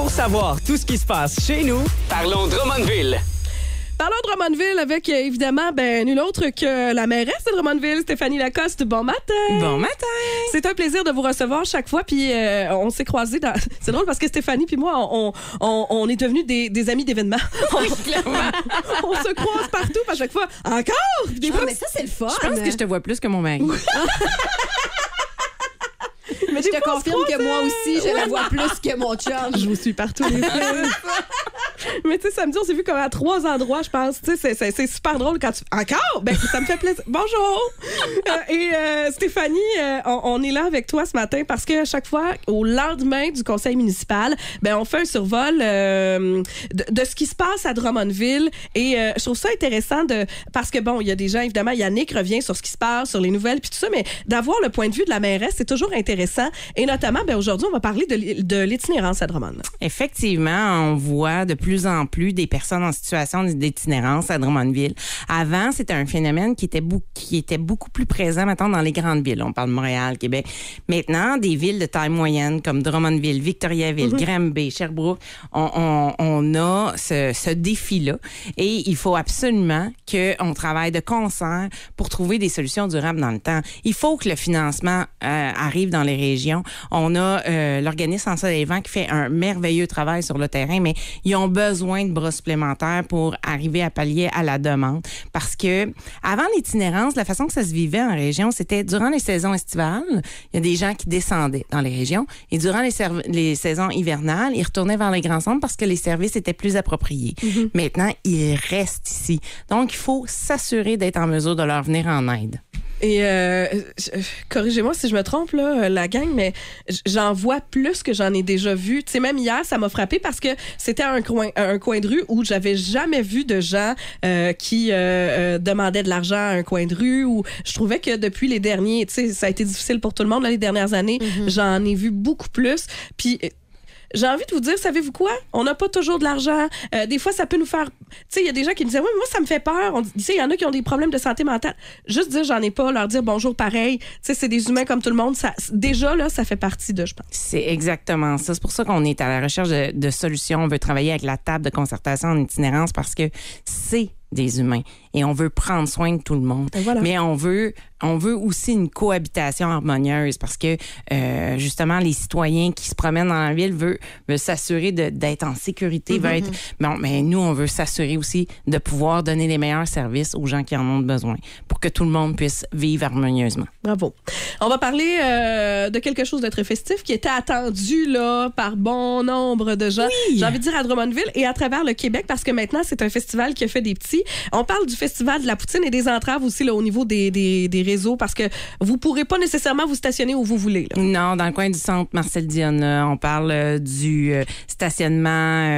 Pour savoir tout ce qui se passe chez nous, parlons Drummondville. Parlons de Drummondville avec, évidemment, ben, nul autre que la mairesse de Drummondville, Stéphanie Lacoste. Bon matin! Bon matin! C'est un plaisir de vous recevoir chaque fois. Puis euh, on s'est croisés dans... C'est drôle parce que Stéphanie puis moi, on, on, on est devenus des, des amis d'événements. on, on se croise partout à chaque fois. Encore? Des fois, mais ça, c'est le fun. Je pense que je te vois plus que mon mari. Mais Je te confirme que moi aussi, je la vois plus que mon chum. Je vous suis partout, les filles. Mais tu sais, samedi, on s'est vu comme à trois endroits, je pense. Tu sais, c'est- super drôle quand tu. Encore? Ben, ça me fait plaisir. Bonjour! Euh, et euh, Stéphanie, euh, on, est là avec toi ce matin parce que chaque fois, au lendemain du conseil municipal, ben, on fait un survol de, ce qui se passe à Drummondville. Et je trouve ça intéressant de. Parce que bon, il y a des gens, évidemment, Yannick revient sur ce qui se passe, sur les nouvelles, puis tout ça, mais d'avoir le point de vue de la mairesse, c'est toujours intéressant. Et notamment, ben, aujourd'hui, on va parler de, de l'itinérance à Drummond. Effectivement, on voit de plus en plus des personnes en situation d'itinérance à Drummondville. Avant, c'était un phénomène qui était, beaucoup, qui était beaucoup plus présent maintenant dans les grandes villes. On parle de Montréal, Québec. Maintenant, des villes de taille moyenne comme Drummondville, Victoriaville, Granby, Sherbrooke, on, on, on a ce, ce défi-là. Et il faut absolument qu'on travaille de concert pour trouver des solutions durables dans le temps. Il faut que le financement euh, arrive dans les régions. On a euh, l'organisme Ensemble des Vents qui fait un merveilleux travail sur le terrain, mais ils ont besoin de bras supplémentaires pour arriver à pallier à la demande. Parce que avant l'itinérance, la façon que ça se vivait en région, c'était durant les saisons estivales, il y a des gens qui descendaient dans les régions et durant les, saisons hivernales, ils retournaient vers les grands centres parce que les services étaient plus appropriés. Maintenant, ils restent ici. Donc, il faut s'assurer d'être en mesure de leur venir en aide. Et euh, corrigez-moi si je me trompe, là, la gang, mais j'en vois plus que j'en ai déjà vu. Tu sais, même hier, ça m'a frappé parce que c'était un coin, un coin de rue où j'avais jamais vu de gens euh, qui euh, euh, demandaient de l'argent à un coin de rue. Où je trouvais que depuis les derniers, tu sais, ça a été difficile pour tout le monde là, les dernières années. J'en ai vu beaucoup plus. Puis euh, j'ai envie de vous dire, savez-vous quoi? On n'a pas toujours de l'argent. Euh, des fois, ça peut nous faire. Tu sais, il y a des gens qui me disaient, oui, moi, ça me fait peur. Tu sais, il y en a qui ont des problèmes de santé mentale. Juste dire, j'en ai pas, leur dire bonjour pareil. Tu sais, c'est des humains comme tout le monde. Déjà, là, ça fait partie de, je pense. C'est exactement ça. C'est pour ça qu'on est à la recherche de solutions. On veut travailler avec la table de concertation en itinérance parce que c'est des humains et on veut prendre soin de tout le monde. Voilà. Mais on veut, on veut aussi une cohabitation harmonieuse parce que euh, justement les citoyens qui se promènent dans la ville veulent, veulent s'assurer d'être en sécurité, veulent être. Bon, mais nous on veut s'assurer aussi de pouvoir donner les meilleurs services aux gens qui en ont besoin pour que tout le monde puisse vivre harmonieusement. Bravo. On va parler euh, de quelque chose de très festif qui était attendu là par bon nombre de gens. J'ai envie de dire à Drummondville et à travers le Québec parce que maintenant c'est un festival qui a fait des petits. On parle du festival de la poutine et des entraves aussi là au niveau des, des, des réseaux parce que vous pourrez pas nécessairement vous stationner où vous voulez. Là. Non, dans le coin du centre Marcel Dionne, on parle euh, du euh, stationnement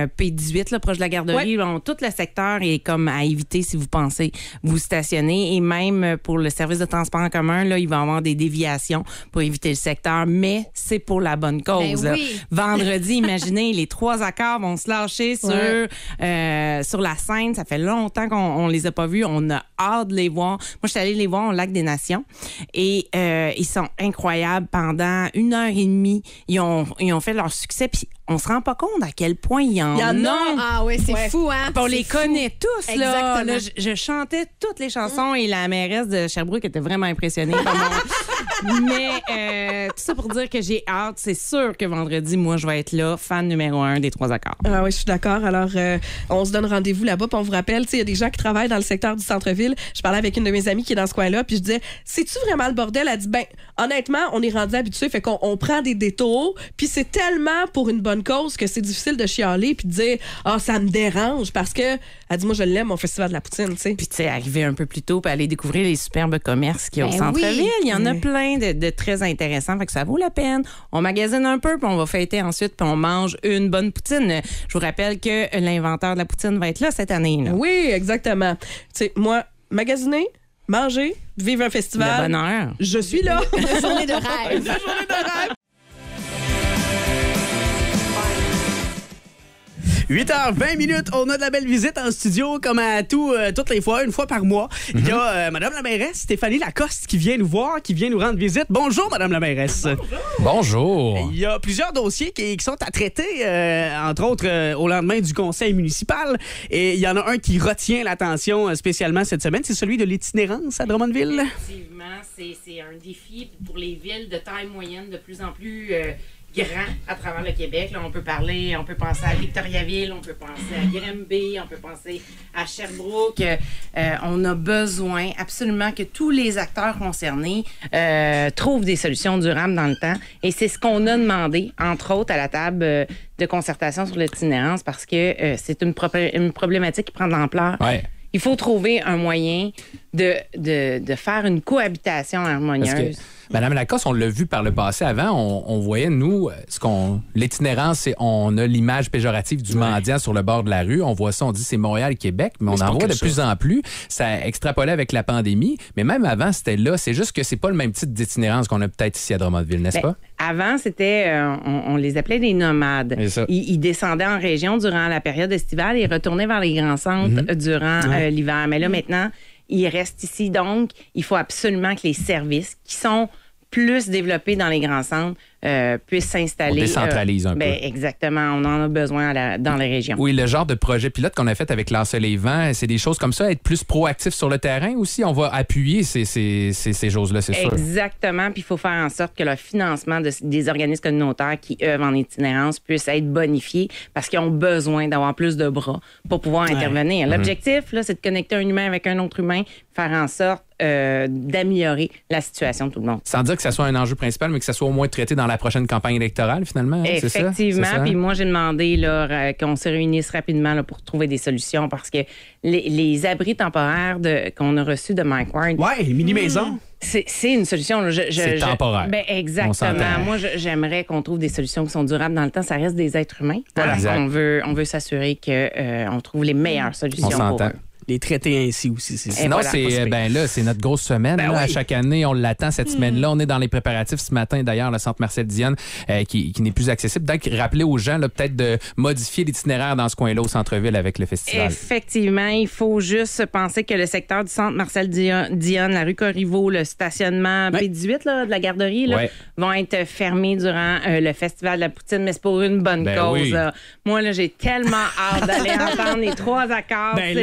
euh, P18 là, proche de la garderie. Bon, tout le secteur est comme à éviter si vous pensez vous stationner et même euh, pour le service de transport en commun là, il va y avoir des déviations pour éviter le secteur, mais c'est pour la bonne cause. Ben oui. Vendredi, imaginez les trois accords vont se lâcher sur Ouais. euh, sur la scène. Ça fait longtemps qu'on on les a pas vus. On a hâte de les voir. Moi, je suis allée les voir au Lac des Nations et euh, ils sont incroyables. Pendant une heure et demie, ils ont, ils ont fait leur succès. Puis on se rend pas compte à quel point il y en, Il y en a. Ah oui, c'est Ouais. fou, hein? On C'est les fou. connaît tous, là. Je, je chantais toutes les chansons et la mairesse de Sherbrooke était vraiment impressionnée par mon... Mais euh, tout ça pour dire que j'ai hâte. C'est sûr que vendredi, moi, je vais être là, fan numéro un des trois accords. Ah oui, je suis d'accord. Alors, euh, on se donne rendez-vous là-bas. Puis on vous rappelle, tu sais, il y a des gens qui travaillent dans le secteur du centre-ville. Je parlais avec une de mes amies qui est dans ce coin-là, puis je disais, c'est-tu vraiment le bordel? Elle dit, ben, honnêtement, on est rendu habitué, fait qu'on on prend des détours, puis c'est tellement pour une bonne cause que c'est difficile de chialer puis de dire, ah, ça me dérange, parce que, elle dit, moi, je l'aime, mon festival de la poutine, tu sais. Puis, tu sais, arriver un peu plus tôt, puis aller découvrir les superbes commerces qu'il y a au Ben centre-ville. oui. Il y en a Oui. Plein de, de très intéressants. Fait que ça vaut la peine. On magasine un peu, puis on va fêter ensuite, puis on mange une bonne poutine. Je vous rappelle que l'inventeur de la poutine va être là cette année. Là. Oui, exactement. Tu sais, moi, magasiner, manger, vivre un Le festival. bonheur. Je suis là. Une journée de rêve. Une journée de rêve. 8h20 minutes, on a de la belle visite en studio comme à tout, euh, toutes les fois, une fois par mois. Il y a euh, Madame la mairesse Stéphanie Lacoste qui vient nous voir, qui vient nous rendre visite. Bonjour Madame la mairesse. Bonjour. Il y a plusieurs dossiers qui, qui sont à traiter, euh, entre autres euh, au lendemain du conseil municipal. Et il y en a un qui retient l'attention spécialement cette semaine, c'est celui de l'itinérance à Drummondville. Effectivement, c'est c'est un défi pour les villes de taille moyenne de plus en plus euh, grand à travers le Québec. Là, on peut parler, on peut penser à Victoriaville, on peut penser à Grimby, on peut penser à Sherbrooke. Euh, on a besoin absolument que tous les acteurs concernés euh, trouvent des solutions durables dans le temps. Et c'est ce qu'on a demandé, entre autres, à la table euh, de concertation sur l'itinérance, parce que c'est une, problématique qui prend de l'ampleur. Ouais. Il faut trouver un moyen de, de, de faire une cohabitation harmonieuse. que Madame Lacoste, on l'a vu par le passé avant, on, on voyait, nous, euh, ce qu'on. L'itinérance, c'est on a l'image péjorative du mendiant sur le bord de la rue. On voit ça, on dit c'est Montréal, Québec, mais on en voit de ça. plus en plus. Ça a extrapolé avec la pandémie, mais même avant, c'était là. C'est juste que c'est pas le même type d'itinérance qu'on a peut-être ici à Drummondville, n'est-ce Ben, pas? avant, c'était, euh, on, on les appelait des nomades. Ils, ils descendaient en région durant la période estivale et retournaient vers les grands centres Mhm. durant euh, l'hiver. Mais là, maintenant, ils restent ici. Donc, il faut absolument que les services qui sont plus développés dans les grands centres euh, puissent s'installer. On décentralise un ben, peu. Exactement. On en a besoin à la- dans les régions. Oui, le genre de projet pilote qu'on a fait avec Lancer Vents, c'est des choses comme ça, être plus proactif sur le terrain aussi. On va appuyer ces, ces, ces, ces choses-là, c'est sûr. Exactement. Puis il faut faire en sorte que le financement de- des organismes communautaires qui œuvrent en itinérance puisse être bonifié parce qu'ils ont besoin d'avoir plus de bras pour pouvoir intervenir. L'objectif, là, c'est de connecter un humain avec un autre humain, faire en sorte euh, d'améliorer la situation de tout le monde. Sans dire que ça soit un enjeu principal, mais que ça soit au moins traité dans la prochaine campagne électorale, finalement. hein, c'est ça? Effectivement. Puis moi, j'ai demandé là, euh, qu'on se réunisse rapidement là, pour trouver des solutions parce que les, les abris temporaires de- qu'on a reçus de Mike Ward, Ouais, mini-maison. C'est c'est une solution. C'est temporaire. Ben exactement. Moi, j'aimerais qu'on trouve des solutions qui sont durables dans le temps. Ça reste des êtres humains. Voilà. On veut, on veut s'assurer que euh, on trouve les meilleures solutions On pour s'entend. eux. Les traiter ainsi aussi. c'est- Et Sinon, voilà. c'est ben là, c'est notre grosse semaine. Ben là. À chaque année, on l'attend cette semaine-là. On est dans les préparatifs ce matin. D'ailleurs, le centre Marcel Diane euh, qui, qui n'est plus accessible. Donc, rappeler aux gens là, peut-être de modifier l'itinéraire dans ce coin-là au centre-ville avec le festival. Effectivement, il faut juste penser que le secteur du centre Marcel Dion, Dionne, la rue Corriveau, le stationnement Ouais. P18 là, de la garderie là, Ouais. vont être fermés durant euh, le festival de la poutine, mais c'est pour une bonne Ben cause. oui. là. Moi, là, j'ai tellement hâte d'aller entendre les trois accords Ben c'est.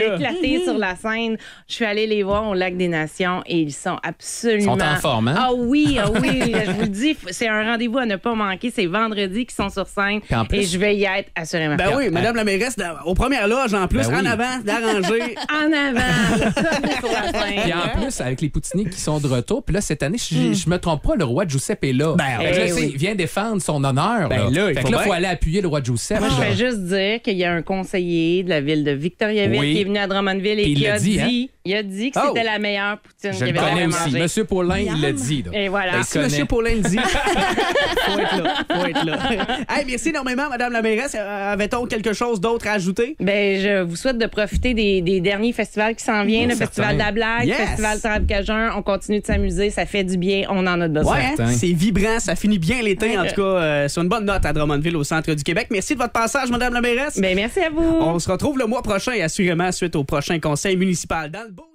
Éclater sur la scène. Je suis allée les voir au Lac des Nations et ils sont absolument... Ils sont en forme, hein? Ah oui, ah oui, je vous le dis, c'est un rendez-vous à ne pas manquer. C'est vendredi qu'ils sont sur scène Puis en plus- et je vais y être assurément. Ben oui, Madame la mairesse, aux premières loges, en plus, Ben oui. en avant, d'arranger. En avant, comme sur la scène. Puis en plus, avec les poutiniers qui sont de retour, puis là, cette année, je, je me trompe pas, le roi Giuseppe est là. Ben, Fait là, eh oui. il vient défendre son honneur. Ben là, il fait faut que là, faut aller appuyer le roi Giuseppe. Moi, je vais juste dire qu'il y a un conseiller de la ville de Victoriaville Oui. qui est venu à Drummondville et Puis il qui l'a a dit, dit, hein? il a dit que Oh. c'était la meilleure poutine Je qu'il le avait connais jamais aussi. mangée. Monsieur Paulin, il l'a dit. là. Et voilà. Ben, Si Monsieur Paulin le dit, faut être là. Faut être là. Hey, merci énormément, Madame la mairesse. Euh, Avait-on quelque chose d'autre à ajouter? Ben, je vous souhaite de profiter des, des derniers festivals qui s'en viennent, le Certain. Festival de la blague, Yes. le Festival Trab Cajun. On continue de s'amuser, ça fait du bien, on en a besoin. Ouais, hein? Certain. c'est vibrant, ça finit bien l'été, en tout cas, euh, sur une bonne note à Drummondville, au centre du Québec. Merci de votre passage, Madame la mairesse. Ben, merci à vous. On se retrouve le mois prochain, assurément, suite au prochain conseil municipal dans le.